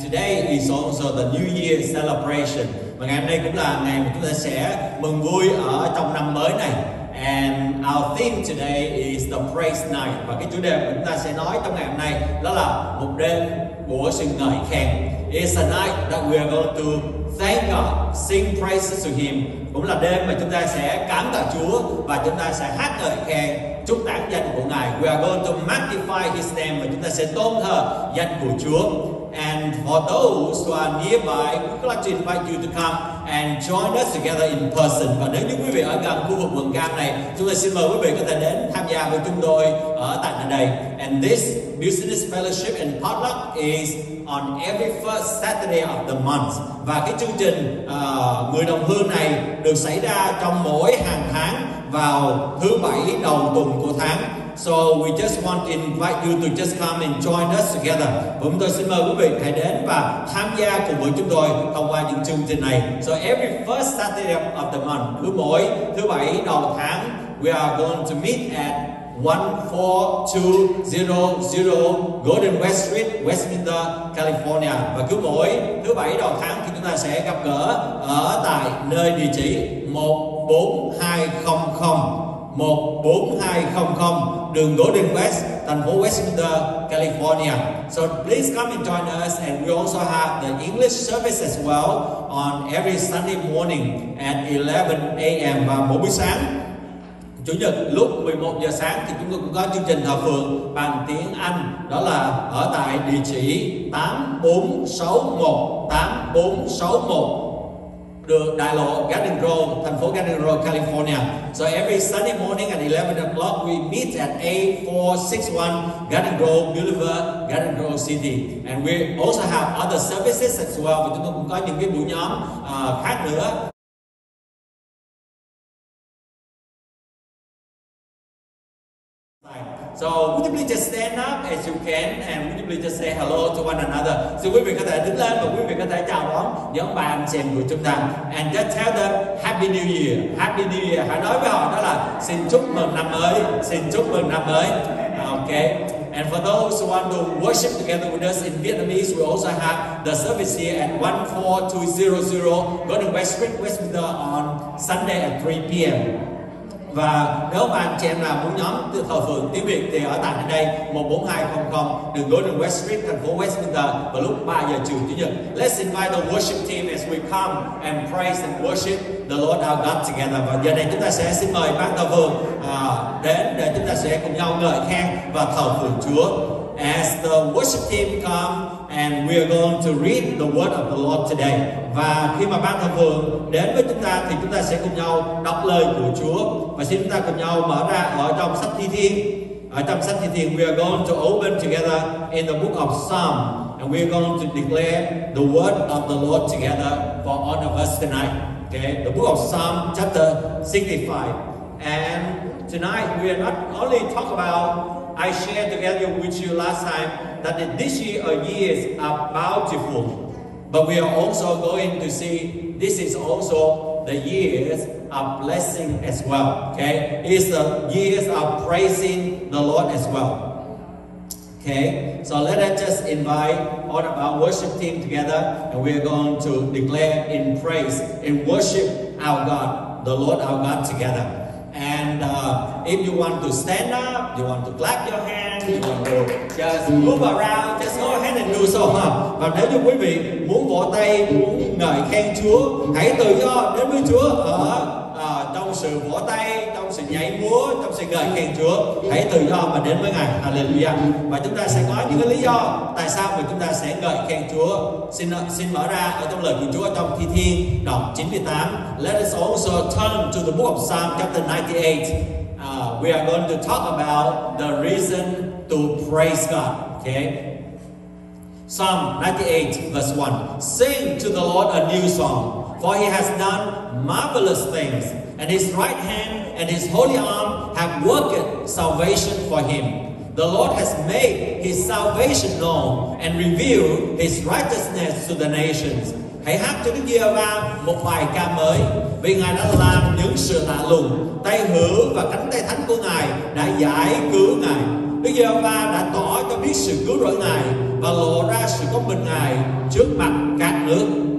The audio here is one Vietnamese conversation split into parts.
today is also the New Year celebration. Và ngày hôm nay cũng là ngày mà chúng ta sẽ mừng vui ở trong năm mới này. And our theme today is the praise night. Và cái chủ đề mà chúng ta sẽ nói trong ngày hôm nay đó là một đêm của sự ngợi khen. It's a night that we are going to thank God, sing praises to Him. Cũng là đêm mà chúng ta sẽ cảm tạ Chúa và chúng ta sẽ hát ngợi khen chúc tán danh của Ngài. We are going to magnify His name và chúng ta sẽ tôn thờ danh của Chúa. And for those who are nearby, we would like to invite you to come and join us together in person. Và nếu như quý vị ở gần khu vực quận cam này, chúng tôi xin mời quý vị có thể đến tham gia với chúng tôi ở tại nơi đây. And this business fellowship and potluck is on every first Saturday of the month. Và cái chương trình uh, người đồng hương này được xảy ra trong mỗi hàng tháng vào thứ bảy đầu tuần của tháng. So we just want to invite you to just come and join us together. Và chúng tôi xin mời quý vị hãy đến và tham gia cùng với chúng tôi thông qua những chương trình này. So every first Saturday of the month, cứ mỗi thứ bảy đầu tháng, we are going to meet at 14200 Golden West Street, Westminster, California. Và cứ mỗi thứ bảy đầu tháng thì chúng ta sẽ gặp gỡ ở tại nơi địa chỉ 14200 14200 đường Golden West, thành phố Westminster, California. So please come and join us and we also have the English service as well on every Sunday morning at 11 a.m. và mỗi buổi sáng Chủ nhật lúc 11 giờ sáng thì chúng tôi cũng có chương trình thờ phượng bằng tiếng Anh đó là ở tại địa chỉ 84618461. 8461 đường đại lộ Garden Grove, thành phố Garden Grove, California. So every Sunday morning at 11 o'clock we meet at A461 Garden Grove Boulevard, Garden Grove City. And we also have other services as well. Và chúng tôi cũng có những cái buổi nhóm uh, khác nữa. So would you please just stand up as you can and would you please just say hello to one another. So quý vị có thể đứng lên và quý vị có thể chào đón những bà anh chị em của chúng ta. And just tell them Happy New Year. Happy New Year. Hãy nói với họ đó là xin chúc mừng năm mới. Xin chúc mừng năm mới. À, okay. And for those who want to worship together with us in Vietnamese, we also have the service here at 14200 Golden West Street, Westminster on Sunday at 3 p.m. Và nếu mà anh chị em nào muốn nhóm từ thờ phượng tiếng Việt thì ở tại đây 14200 đường Golden West Street, thành phố Westminster vào lúc 3 giờ chiều Chủ nhật. Let's invite the worship team as we come and praise and worship the Lord our God together. Và giờ này chúng ta sẽ xin mời ban thờ phượng uh, đến để chúng ta sẽ cùng nhau ngợi khen và thờ phượng Chúa. As the worship team come and we are going to read the word of the Lord today. Và khi mà ban thờ phượng đến với chúng ta thì chúng ta sẽ cùng nhau đọc lời của Chúa và xin chúng ta cùng nhau mở ra ở trong sách Thi Thiên. Ở trong sách Thi Thiên we are going to open together in the book of Psalm and we are going to declare the word of the Lord together for all of us tonight. Okay, the book of Psalm chapter 65. And tonight we are not only talk about I shared together with you last time that this year or years are bountiful, but we are also going to see this is also the years of blessing as well. Okay, it's the years of praising the Lord as well. Okay, so let us just invite all of our worship team together, and we are going to declare in praise, in worship our God, the Lord our God together. And uh, if you want to stand up, you want to clap your hands, you want to just move around, just go ahead and do so. Huh? Và nếu như quý vị muốn vỗ tay, muốn ngợi khen Chúa, hãy tự do đến với Chúa ở uh, trong sự vỗ tay, nhảy múa, trong sự ngợi khen Chúa. Hãy tự do mà đến với Ngài. Hallelujah. Và chúng ta sẽ có những cái lý do tại sao mà chúng ta sẽ ngợi khen Chúa. Xin xin mở ra ở trong lời của Chúa trong Thi Thiên đoạn 98. Let us also turn to the book of Psalm chapter 98. Uh, à, we are going to talk about the reason to praise God. Okay. Psalm 98 verse 1. Sing to the Lord a new song, for he has done marvelous things, and his right hand and his holy arm have worked salvation for him. The Lord has made his salvation known and revealed his righteousness to the nations. Hãy hát cho Đức Giê-hô-va một bài ca mới vì Ngài đã làm những sự lạ lùng tay hữu và cánh tay thánh của Ngài đã giải cứu Ngài Đức Giê-hô-va đã tỏ cho biết sự cứu rỗi Ngài và lộ ra sự công bình Ngài trước mặt các nước.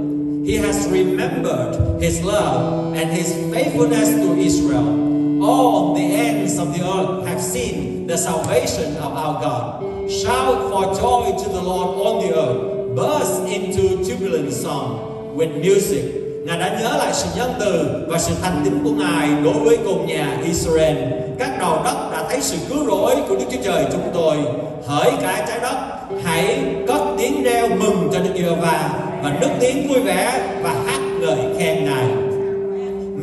He has remembered His love and His faithfulness to Israel. All the ends of the earth have seen the salvation of our God. Shout for joy to the Lord on the earth. Burst into jubilant song with music. Ngài đã nhớ lại sự nhân từ và sự thành tín của Ngài đối với cùng nhà Israel. Các đầu đất đã thấy sự cứu rỗi của Đức Chúa Trời chúng tôi. Hỡi cả trái đất, hãy cất tiếng reo mừng cho Đức Giê-hô-va và nước tiếng vui vẻ và hát lời khen Ngài.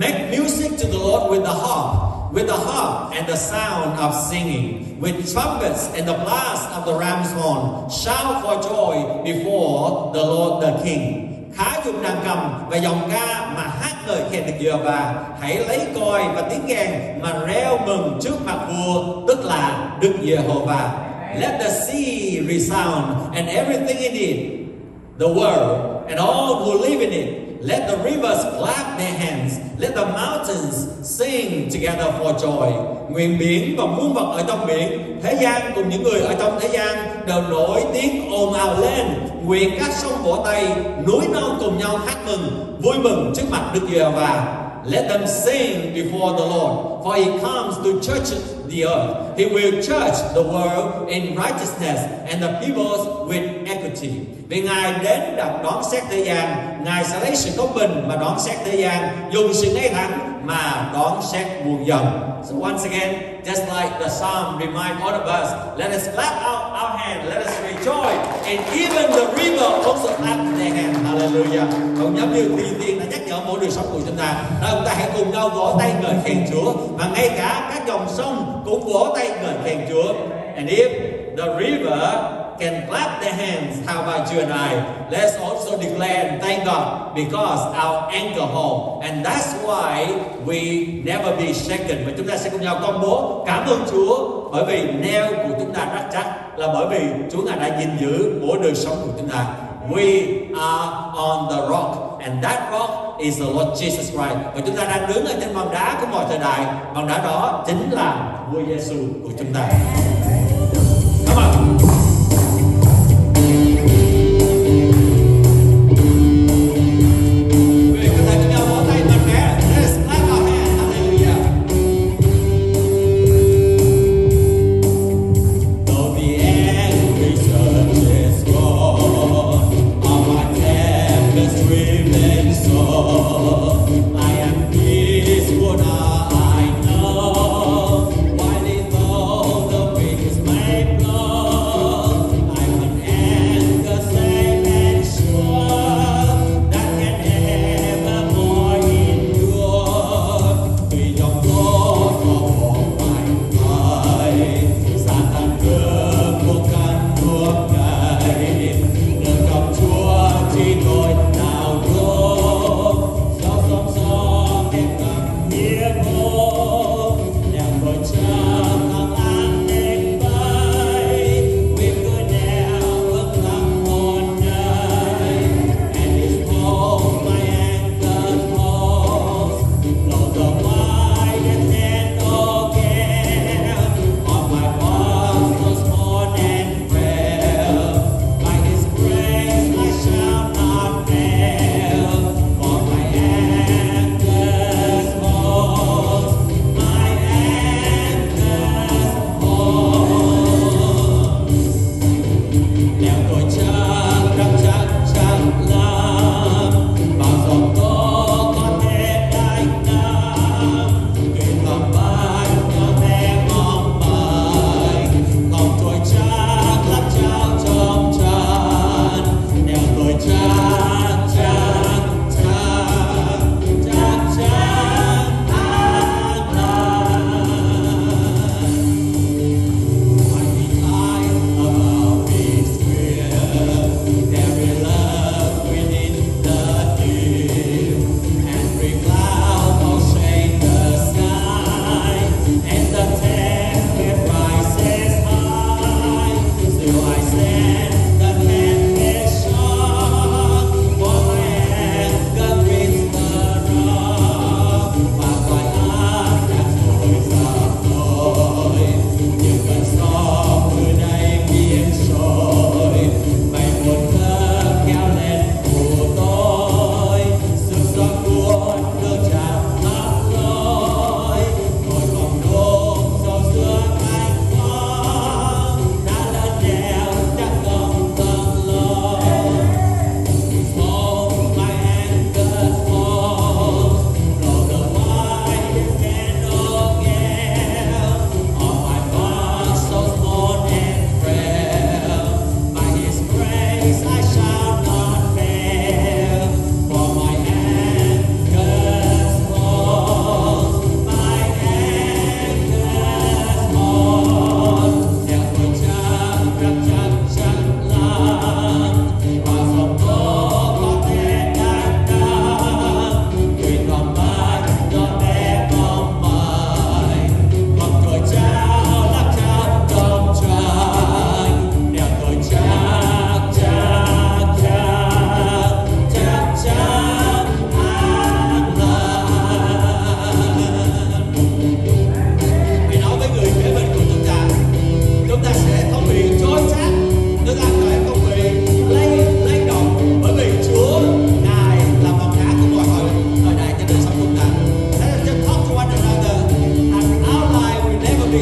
Make music to the Lord with the harp, with the harp and the sound of singing, with trumpets and the blast of the ram's horn. Shout for joy before the Lord the King. Khá dùng đàn cầm và dòng ca mà hát lời khen Đức Giê-hô-va. Hãy lấy còi và tiếng ngàn mà reo mừng trước mặt vua, tức là Đức Giê-hô-va. Let the sea resound and everything in it, the world and all who live in it. Let the rivers clap their hands. Let the mountains sing together for joy. Nguyện biển và muôn vật ở trong biển, thế gian cùng những người ở trong thế gian đều nổi tiếng ồn ào lên. Nguyện các sông vỗ tay, núi non cùng nhau hát mừng, vui mừng trước mặt Đức Giê-hô-va. Let them sing before the Lord, for he comes to judge the earth. He will judge the world in righteousness and the peoples with equity. Vì Ngài đến đặt đón xét thế gian, Ngài sẽ lấy sự công bình mà đón xét thế gian, dùng sự ngay thẳng mà đón xét muôn dân. So once again, just like the psalm remind all of us, let us clap out our hands, let us rejoice, and even the river also clap their hands. Hallelujah. Cũng giống như thiên tiên đã nhắc nhở mỗi đời sống của chúng ta, đó chúng ta hãy cùng nhau vỗ tay ngợi khen Chúa, và ngay cả các dòng sông cũng vỗ tay ngợi khen Chúa. And if the river can clap their hands, how about you and I? Let's also declare and thank God because our anchor home. And that's why we never be shaken. Và chúng ta sẽ cùng nhau công bố cảm ơn Chúa bởi vì neo của chúng ta rất chắc là bởi vì Chúa Ngài đã gìn giữ mỗi đời sống của chúng ta. We are on the rock and that rock is the Lord Jesus Christ. Và chúng ta đang đứng ở trên bằng đá của mọi thời đại. bằng đá đó chính là Vua Giêsu của chúng ta. Come on.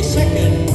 Second.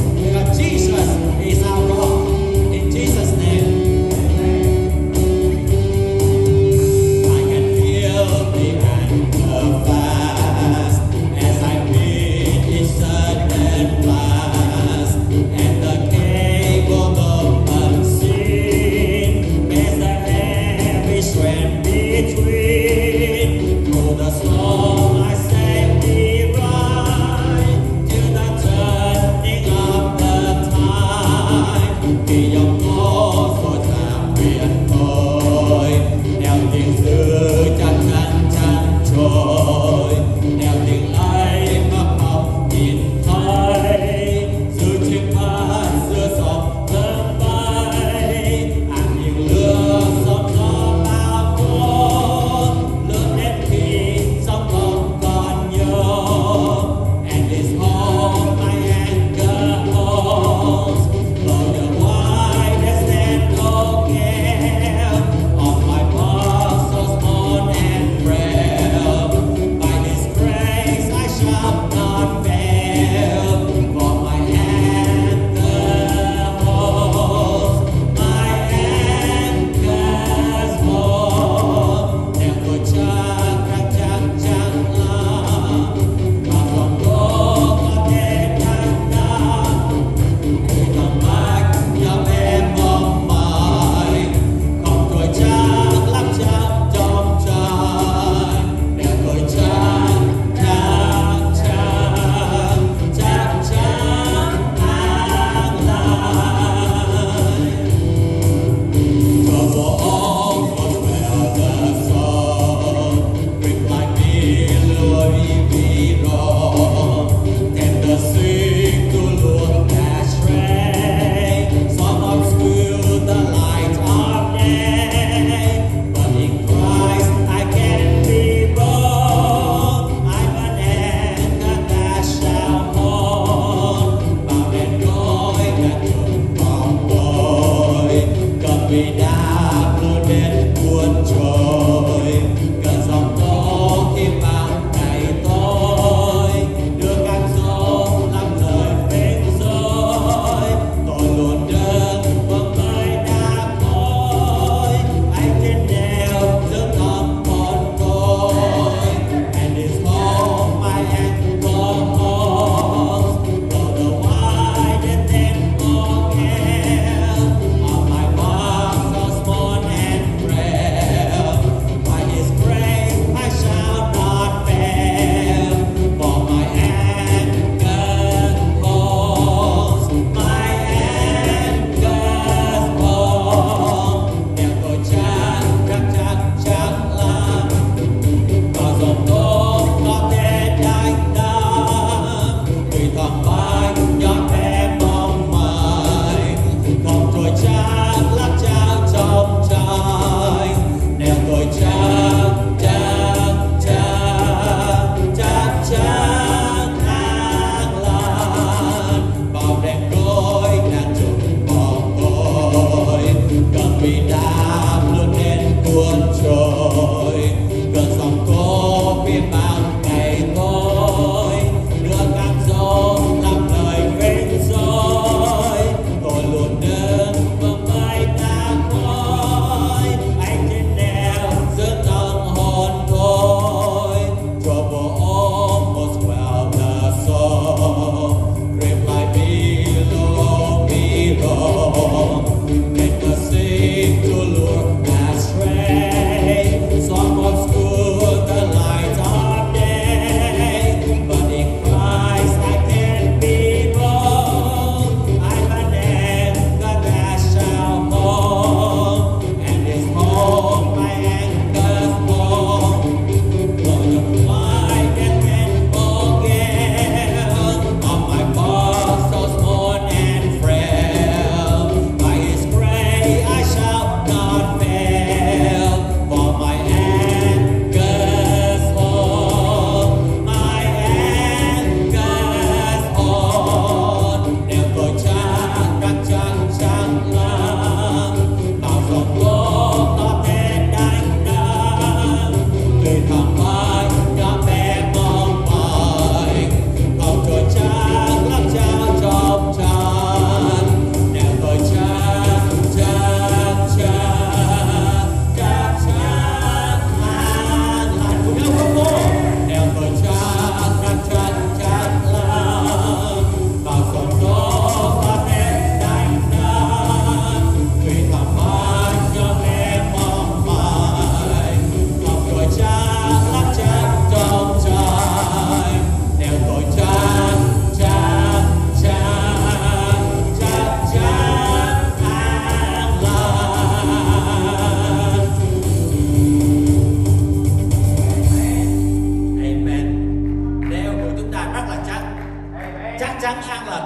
Tháng lần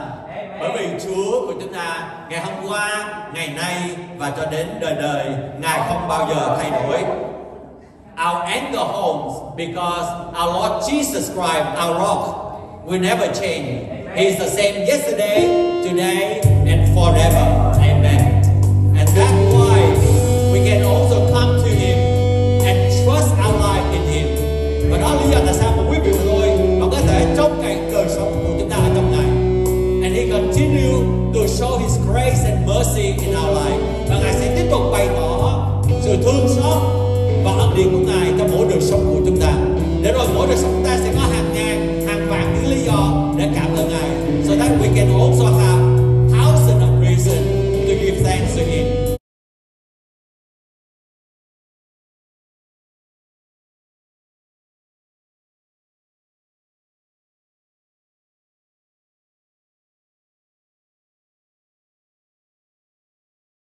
bởi vì Chúa của chúng ta ngày hôm qua, ngày nay và cho đến đời đời Ngài không bao giờ thay đổi. Our anchor homes because our Lord Jesus Christ, our rock, will never change. He is the same yesterday, today, and forever. Amen. And that's why we can also come to Him and trust our life in Him. Và đó là lý do tại sao mà quý vị và tôi mà có thể trông cậy mercy in our life. Và ngài sẽ tiếp tục bày tỏ sự thương xót và ân điển của ngài cho mỗi đời sống của chúng ta. Để rồi mỗi đời sống chúng ta sẽ có hàng ngàn hàng vạn những lý do để cảm ơn ngài. So that we can also have thousand of reasons to give thanks to him.